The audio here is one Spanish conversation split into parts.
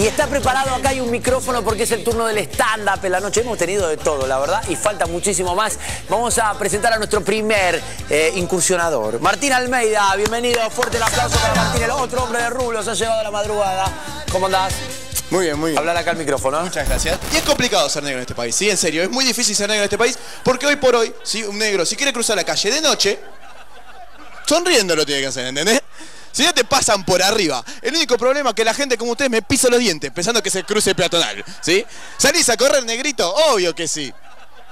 Y está preparado, acá hay un micrófono porque es el turno del stand-up en la noche. Hemos tenido de todo, la verdad, y falta muchísimo más. Vamos a presentar a nuestro primer eh, incursionador. Martín Almeida, bienvenido. Fuerte el aplauso para Martín, el otro hombre de rublos. Ha llegado a la madrugada. ¿Cómo andás? Muy bien, muy bien. Hablar acá al micrófono. Muchas gracias. Y es complicado ser negro en este país, sí, en serio. Es muy difícil ser negro en este país porque hoy por hoy, si un negro, si quiere cruzar la calle de noche, sonriendo lo tiene que hacer, ¿entendés? Si no te pasan por arriba. El único problema es que la gente como ustedes me pisa los dientes pensando que se cruce peatonal, ¿sí? ¿Salís a correr, negrito? Obvio que sí.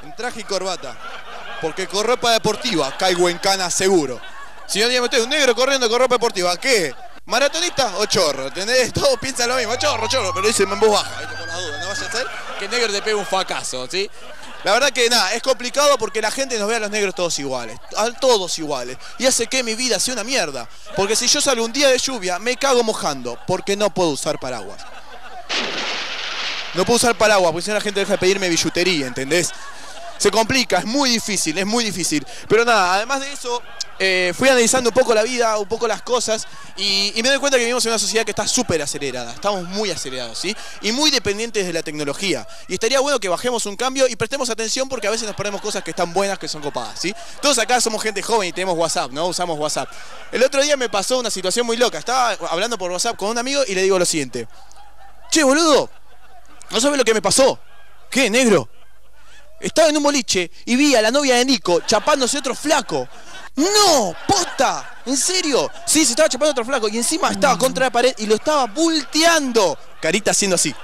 En traje y corbata. Porque con ropa deportiva caigo en cana seguro. Si no dígame usted, un negro corriendo con ropa deportiva, ¿qué? ¿Maratonista o chorro? ¿Entendés? Todos piensan lo mismo, chorro, chorro, pero dicen en voz baja, ¿viste? por las dudas. No vaya a ser que el negro te pegue un fracaso, ¿sí? La verdad que nada, es complicado porque la gente nos ve a los negros todos iguales, a todos iguales. Y hace que mi vida sea una mierda. Porque si yo salgo un día de lluvia, me cago mojando, porque no puedo usar paraguas. No puedo usar paraguas, porque si no la gente deja de pedirme billutería, ¿entendés? Se complica, es muy difícil, es muy difícil. Pero nada, además de eso, eh, fui analizando un poco la vida, un poco las cosas, y, me doy cuenta que vivimos en una sociedad que está súper acelerada. Estamos muy acelerados, ¿sí? Y muy dependientes de la tecnología. Y estaría bueno que bajemos un cambio y prestemos atención porque a veces nos perdemos cosas que están buenas, que son copadas, ¿sí? Todos acá somos gente joven y tenemos WhatsApp, ¿no? Usamos WhatsApp. El otro día me pasó una situación muy loca. Estaba hablando por WhatsApp con un amigo y le digo lo siguiente. Che, boludo, ¿no sabes lo que me pasó? ¿Qué, negro? Estaba en un boliche y vi a la novia de Nico chapándose otro flaco. ¡No! ¡Posta! ¿En serio? Sí, se estaba chapando otro flaco y encima estaba contra la pared y lo estaba volteando. Carita haciendo así.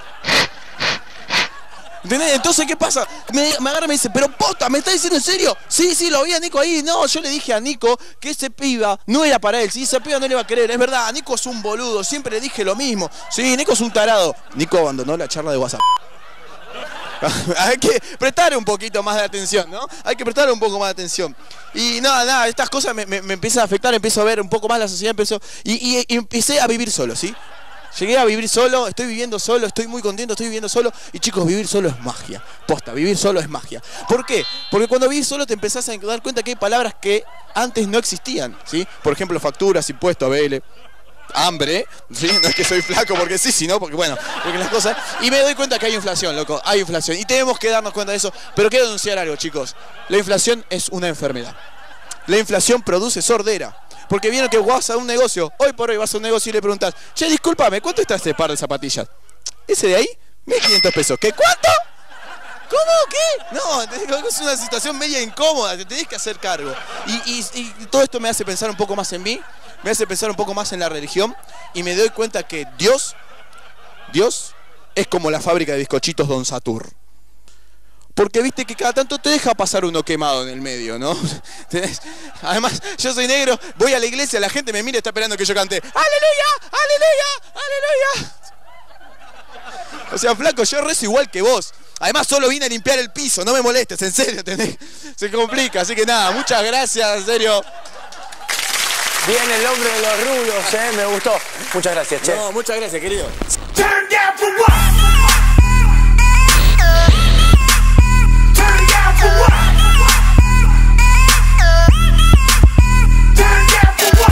¿Entendés? Entonces, ¿qué pasa? Me, me agarra y me dice, pero posta, ¿me está diciendo en serio? Sí, sí, lo vi a Nico ahí. No, yo le dije a Nico que ese piba no era para él. Si ese piba no le iba a querer. Es verdad, Nico es un boludo. Siempre le dije lo mismo. Sí, Nico es un tarado. Nico abandonó la charla de WhatsApp. Hay que prestar un poquito más de atención, ¿no? Hay que prestar un poco más de atención. Y nada, nada, estas cosas me, empiezan a afectar, empiezo a ver un poco más la sociedad, empiezo, y, y- y empecé a vivir solo, ¿sí? Llegué a vivir solo, estoy viviendo solo, estoy muy contento, estoy viviendo solo. Y chicos, vivir solo es magia. Posta, vivir solo es magia. ¿Por qué? Porque cuando vivís solo te empezás a dar cuenta que hay palabras que antes no existían, ¿sí? Por ejemplo, facturas, impuestos, BL hambre. No es que soy flaco porque sí, sino porque bueno, porque las cosas. Y me doy cuenta que hay inflación, loco, hay inflación. Y tenemos que darnos cuenta de eso. Pero quiero denunciar algo, chicos. La inflación es una enfermedad. La inflación produce sordera. Porque vieron que vas a un negocio, hoy por hoy vas a un negocio y le preguntas, che, discúlpame, ¿cuánto está este par de zapatillas? ¿Ese de ahí? 1500 pesos. ¿Qué? ¿Cuánto? ¿Cómo? ¿Qué? No, es una situación media incómoda, te tenés que hacer cargo. Y todo esto me hace pensar un poco más en mí, me hace pensar un poco más en la religión y me doy cuenta que Dios, Dios es como la fábrica de bizcochitos Don Satur. Porque viste que cada tanto te deja pasar uno quemado en el medio, ¿no? Tenés- Además, yo soy negro, voy a la iglesia, la gente me mira y está esperando que yo cante ¡Aleluya! ¡Aleluya! ¡Aleluya! O sea, flaco, yo rezo igual que vos. Además, solo vine a limpiar el piso, no me molestes, en serio, ¿entendés? Se complica, así que nada, muchas gracias, en serio. Bien el hombre de los rulos, ¿eh? Me gustó. Muchas gracias, che. No, muchas gracias, querido.